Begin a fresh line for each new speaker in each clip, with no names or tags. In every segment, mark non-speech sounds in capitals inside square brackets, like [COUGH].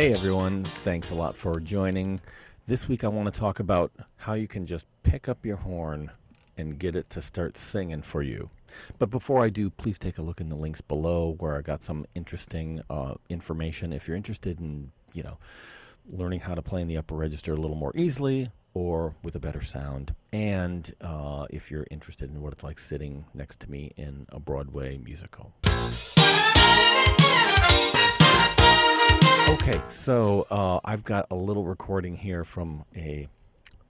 Hey everyone, thanks a lot for joining. This week I want to talk about how you can just pick up your horn and get it to start singing for you. But before I do, please take a look in the links below where I got some interesting uh, information. If you're interested in, you know, learning how to play in the upper register a little more easily or with a better sound, and uh, if you're interested in what it's like sitting next to me in a Broadway musical. Okay, so uh, I've got a little recording here from a,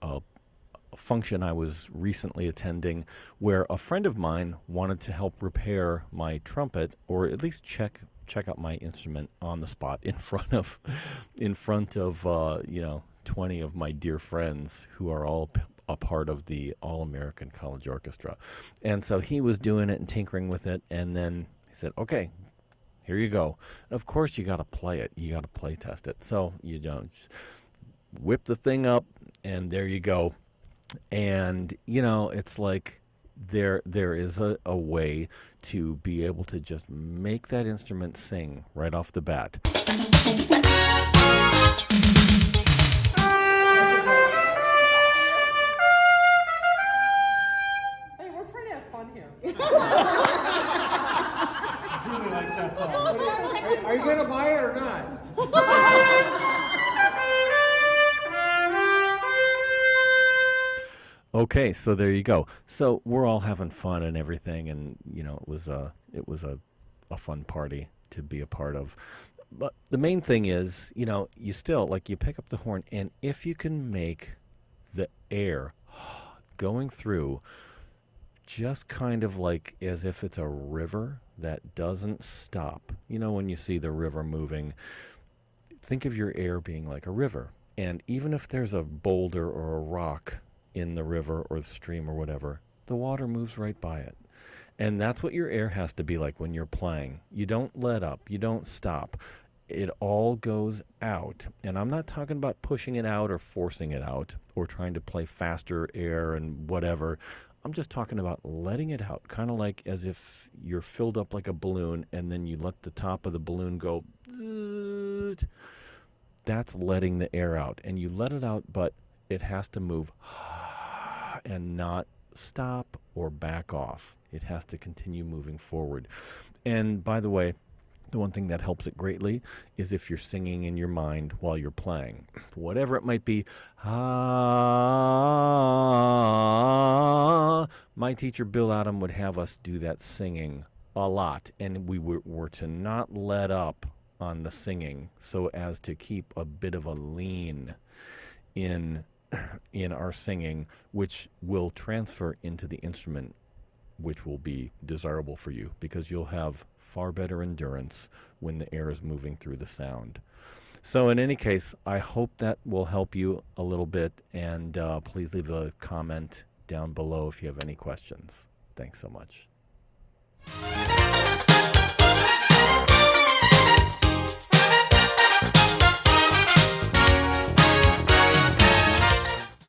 a, function I was recently attending where a friend of mine wanted to help repair my trumpet or at least check check out my instrument on the spot in [LAUGHS] front of in front of uh, you know 20 of my dear friends who are all a part of the All American College Orchestra. And so he was doing it and tinkering with it and then he said, "Okay, here you go. Of course, you got to play it. You got to play test it. So you don't whip the thing up, and there you go. And you know, it's like there there is a, a way to be able to just make that instrument sing right off the bat.
Going to buy it or not?
Okay, so there you go. So we're all having fun and everything, and you know, it was a it was a, a fun party to be a part of. But the main thing is, you know, you still like you pick up the horn, and if you can make the air [GASPS] going through just kind of like as if it's a river that doesn't stop. You know, when you see the river moving, think of your air being like a river. And even if there's a boulder or a rock in the river or the stream or whatever, the water moves right by it. And that's what your air has to be like when you're playing. You don't let up, you don't stop. It all goes out. And I'm not talking about pushing it out or forcing it out or trying to play faster air and whatever. I'm just talking about letting it out, kind of like as if you're filled up like a balloon and then you let the top of the balloon go. That's letting the air out. And you let it out, but it has to move [SIGHS] and not stop or back off. It has to continue moving forward. And by the way, the one thing that helps it greatly is if you're singing in your mind while you're playing, whatever it might be. Ah, my teacher Bill Adam would have us do that singing a lot, and we were, were to not let up on the singing so as to keep a bit of a lean in [CLEARS THROAT] in our singing, which will transfer into the instrument which will be desirable for you because you'll have far better endurance when the air is moving through the sound. So, in any case, I hope that will help you a little bit, and uh, please leave a comment down below if you have any questions. Thanks so much.